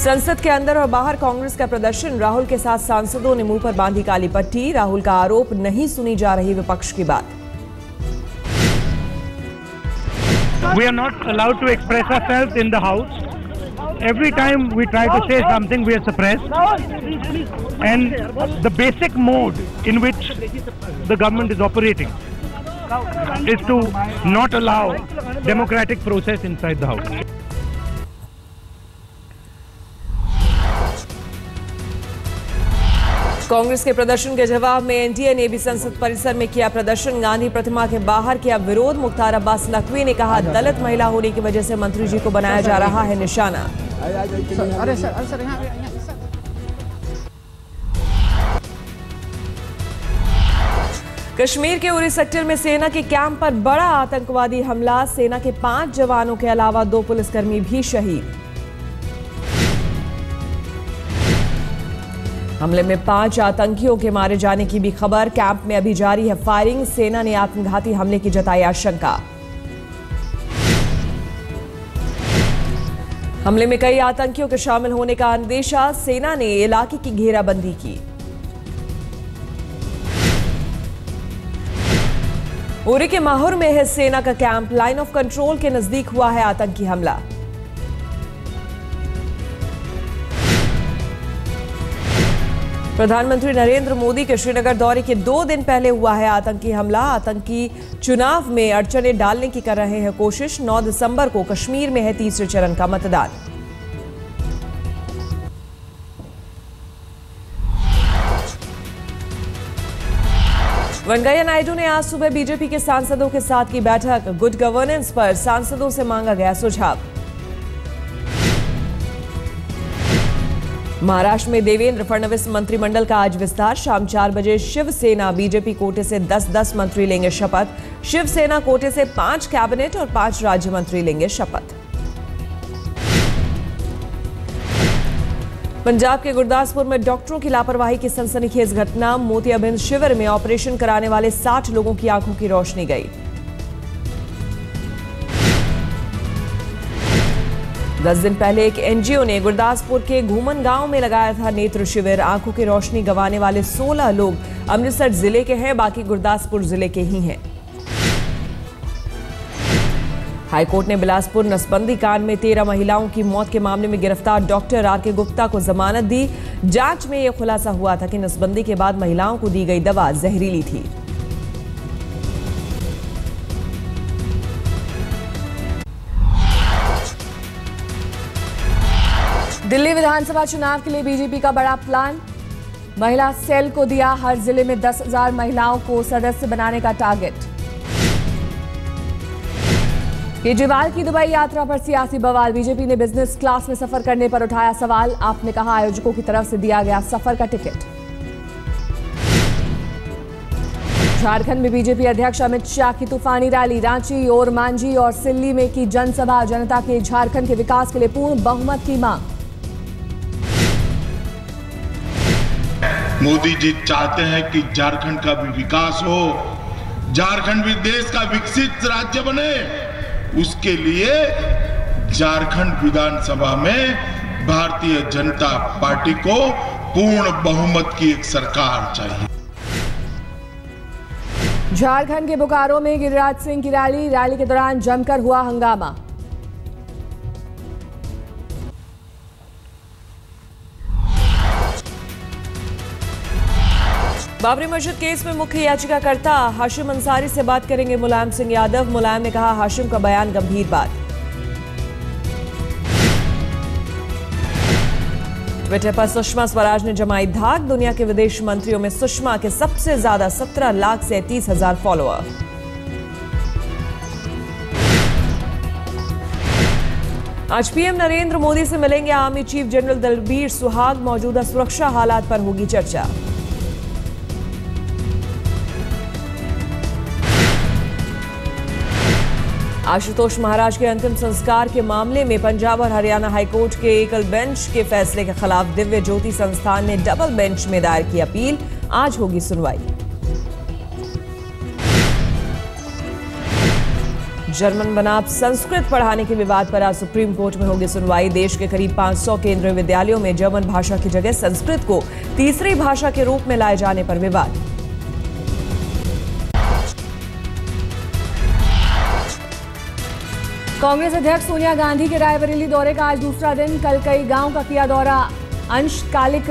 संसद के अंदर और बाहर कांग्रेस का प्रदर्शन। राहुल के साथ सांसदों ने मुँह पर बांधी काली पट्टी। राहुल का आरोप, नहीं सुनी जा रही विपक्ष की बात। We are not allowed to express our self in the house every time we try to say something we are suppress and the basic mode in which the government is operating is to not allow democratic process inside the house Congress के प्रदर्शन के जवाब में NDA ने भी संसद परिसर में किया प्रदर्शन। गांधी प्रतिमा के बाहर किया विरोध। मुख्तार अब्बास नकवी ने कहा दलित महिला होने की वजह से मंत्री जी को बनाया जा रहा है निशाना। अरे सर अरे सर यहाँ यहाँ कश्मीर के उरी सेक्टर में सेना के कैंप पर बड़ा आतंकवादी हमला। सेना के पाँच जवानों के अलावा दो पुलिसकर्मी भी शहीद। हमले में पाँच आतंकियों के मारे जाने की भी खबर। कैंप में अभी जारी है फायरिंग। सेना ने आत्मघाती हमले की जताई आशंका। हमले में कई आतंकियों के शामिल होने का अंदेशा। सेना ने इलाके की घेराबंदी की। उरी के माहौर में है सेना का कैंप। लाइन ऑफ़ कंट्रोल के नज़दीक हुआ है आतंकी हमला। प्रधानमंत्री नरेंद्र मोदी के श्रीनगर दौरे के दो दिन पहले हुआ है आतंकी हमला। आतंकी चुनाव में अड़चने डालने की कर रहे हैं कोशिश। 9 दिसंबर को कश्मीर में है तीसरे चरण का मतदान। वेंकैया नायडू ने आज सुबह बीजेपी के सांसदों के साथ की बैठक। गुड गवर्नेंस पर सांसदों से मांगा गया सुझाव। महाराष्ट्र में देवेंद्र फडणवीस मंत्रिमंडल का आज विस्तार। शाम चार बजे शिवसेना बीजेपी कोटे से 10-10 मंत्री लेंगे शपथ। शिवसेना कोटे से पाँच कैबिनेट और पाँच राज्य मंत्री लेंगे शपथ। पंजाब के गुरदासपुर में डॉक्टरों की लापरवाही की सनसनीखेज घटना। मोतियाबिंद शिविर में ऑपरेशन कराने वाले 60 लोगों की आँखों की रोशनी गई। दस दिन पहले एक एनजीओ ने गुरदासपुर के घूमन गाँव में लगाया था नेत्र शिविर। आँखों की रोशनी गंवाने वाले 16 लोग अमृतसर ज़िले के हैं, बाकी गुरदासपुर ज़िले के ही हैं। हाईकोर्ट ने बिलासपुर नसबंदी कांड में तेरह महिलाओं की मौत के मामले में गिरफ़्तार डॉक्टर आर के गुप्ता को जमानत दी। जाँच में यह खुलासा हुआ था कि नसबंदी के बाद महिलाओं को दी गई दवा जहरीली थी। दिल्ली विधानसभा चुनाव के लिए बीजेपी का बड़ा प्लान। महिला सेल को दिया हर ज़िले में 10,000 महिलाओं को सदस्य बनाने का टारगेट। केजरीवाल की दुबई यात्रा पर सियासी बवाल। बीजेपी ने बिज़नेस क्लास में सफ़र करने पर उठाया सवाल। आपने कहा आयोजकों की तरफ़ से दिया गया सफ़र का टिकट। झारखंड में बीजेपी अध्यक्ष अमित शाह की तूफानी रैली। रांची और मांझी और सिल्ली में की जनसभा। जनता के झारखंड के विकास के लिए पूर्ण बहुमत की मांग। मोदी जी चाहते हैं कि झारखंड का भी विकास हो, झारखंड भी देश का विकसित राज्य बने। उसके लिए झारखंड विधानसभा में भारतीय जनता पार्टी को पूर्ण बहुमत की एक सरकार चाहिए। झारखंड के बोकारो में गिरिराज सिंह की रैली रैली के दौरान जमकर हुआ हंगामा। बाबरी मस्जिद केस में मुख्य याचिकाकर्ता हाशिम अंसारी से बात करेंगे मुलायम सिंह यादव। मुलायम ने कहा, हाशिम का बयान गंभीर बात। ट्विटर पर सुषमा स्वराज ने जमाई धाक। दुनिया के विदेश मंत्रियों में सुषमा के सबसे ज़्यादा 17 लाख से तीस हज़ार फॉलोअर। आज पीएम नरेंद्र मोदी से मिलेंगे आर्मी चीफ जनरल दलबीर सुहाग। मौजूदा सुरक्षा हालात पर होगी चर्चा। आशुतोष महाराज के अंतिम संस्कार के मामले में पंजाब और हरियाणा हाईकोर्ट के एकल बेंच के फैसले के खिलाफ दिव्य ज्योति संस्थान ने डबल बेंच में दायर की अपील। आज होगी सुनवाई। जर्मन बनाम संस्कृत पढ़ाने के विवाद पर आज सुप्रीम कोर्ट में होगी सुनवाई। देश के करीब 500 केंद्रीय विद्यालयों में जर्मन भाषा की जगह संस्कृत को तीसरी भाषा के रूप में लाए जाने पर विवाद। कांग्रेस अध्यक्ष सोनिया गांधी के रायबरेली दौरे का आज दूसरा दिन कल कई गाँव का किया दौरा। अंशकालिक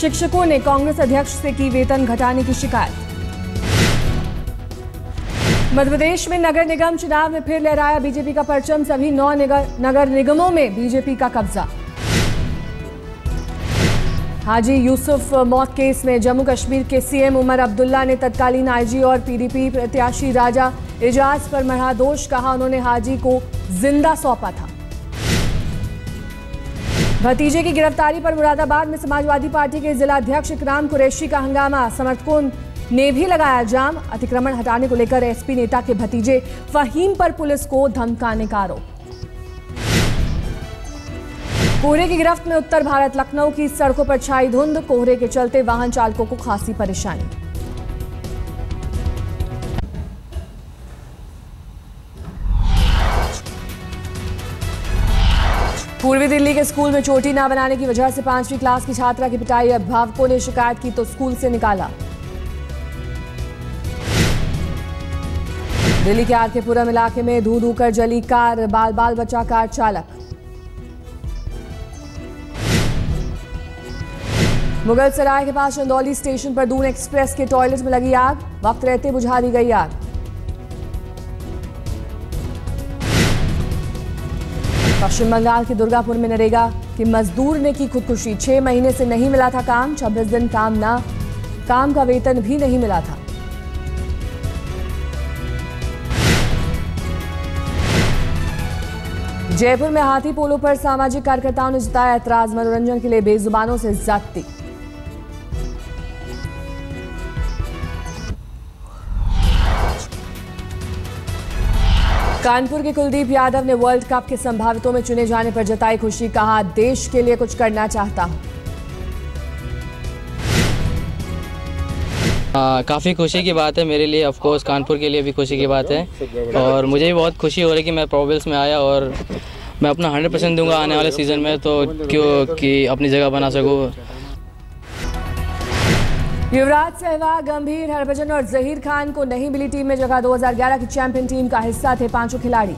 शिक्षकों ने कांग्रेस अध्यक्ष से की वेतन घटाने की शिकायत। मध्य प्रदेश में नगर निगम चुनाव में फिर लहराया बीजेपी का परचम सभी नौ नगर, नगर निगमों में बीजेपी का कब्जा। हाजी यूसुफ मौत केस में जम्मू कश्मीर के सीएम उमर अब्दुल्ला ने तत्कालीन आईजी और पीडीपी प्रत्याशी राजा एजाज पर मढ़ा दोष कहा उन्होंने हाजी को ज़िंदा सौंपा था। भतीजे की गिरफ्तारी पर मुरादाबाद में समाजवादी पार्टी के जिला अध्यक्ष इकराम कुरैशी का हंगामा। समर्थकों ने भी लगाया जाम। अतिक्रमण हटाने को लेकर एसपी नेता के भतीजे फहीम पर पुलिस को धमकाने का आरोप। कोहरे की गिरफ्त में उत्तर भारत लखनऊ की सड़कों पर छाई धुंध। कोहरे के चलते वाहन चालकों को खासी परेशानी। पूर्वी दिल्ली के स्कूल में चोटी न बनाने की वजह से पांचवी क्लास की छात्रा की पिटाई, अभिभावकों ने शिकायत की तो स्कूल से निकाला। दिल्ली के आर के पुरम इलाके में धू धू कर जली कार बाल बाल बचा कार चालक। मुगल सराय के पास चंदौली स्टेशन पर दून एक्सप्रेस के टॉयलेट में लगी आग। वक्त रहते बुझा दी गई आग। पश्चिम बंगाल के दुर्गापुर में नरेगा के मजदूर ने की खुदकुशी। छह महीने से नहीं मिला था काम, छब्बीस दिन काम ना, काम का वेतन भी नहीं मिला था। जयपुर में हाथी पोलो पर सामाजिक कार्यकर्ताओं ने जताया ऐतराज, मनोरंजन के लिए बेजुबानों से जाती कानपुर के कुलदीप यादव ने वर्ल्ड कप के संभावितों में चुने जाने पर जताई खुशी, कहा, देश के लिए कुछ करना चाहता हूँ। काफ़ी खुशी की बात है मेरे लिए ऑफ़ कोर्स कानपुर के लिए भी खुशी की बात है। और मुझे भी बहुत खुशी हो रही कि मैं प्रोबल्स में आया और मैं अपना हंड्रेड परसेंट दूँगा आने वाले सीज़न में तो क्यों कि अपनी जगह बना सकूँ। युवराज सहवाग, गंभीर हरभजन और जहीर खान को नहीं मिली टीम में जगह। 2011 की चैंपियन टीम का हिस्सा थे पाँचों खिलाड़ी।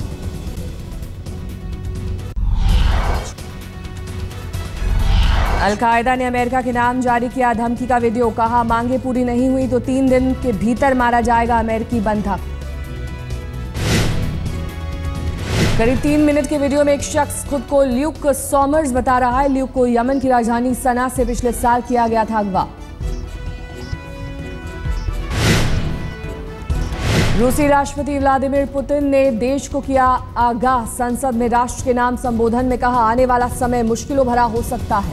अलकायदा ने अमेरिका के नाम जारी किया, धमकी का वीडियो। कहा, मांगे पूरी नहीं हुई तो तीन दिन के भीतर मारा जाएगा अमेरिकी बंधक करीब तीन मिनट के वीडियो में एक शख्स खुद को ल्यूक सॉमर्स बता रहा है। ल्यूक को यमन की राजधानी सना से पिछले साल किया गया था अगवा। रूसी राष्ट्रपति व्लादिमीर पुतिन ने देश को किया आगाह। संसद में राष्ट्र के नाम संबोधन में कहा, आने वाला समय मुश्किलों भरा हो सकता है।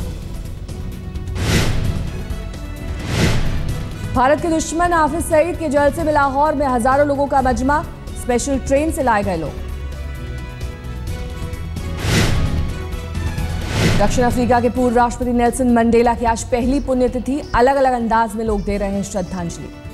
भारत के दुश्मन हाफिज सईद के जलसे में लाहौर में हज़ारों लोगों का मजमा, स्पेशल ट्रेन से लाए गए लोग। दक्षिण अफ्रीका के पूर्व राष्ट्रपति नेल्सन मंडेला की आज पहली पुण्यतिथि। अलग अलग अंदाज में लोग दे रहे हैं श्रद्धांजलि।